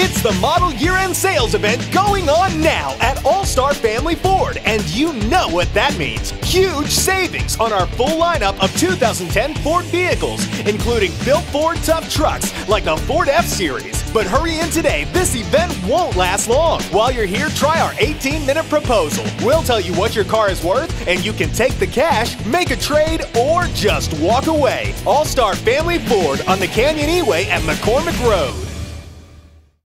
It's the model year end sales event going on now at All Star Family Ford, and you know what that means. Huge savings on our full lineup of 2010 Ford vehicles, including built Ford tough trucks like the Ford F Series. But hurry in today, this event won't last long. While you're here, try our 18 minute proposal. We'll tell you what your car is worth, and you can take the cash, make a trade, or just walk away. All Star Family Ford on the Canyon E Way at McCormick Road.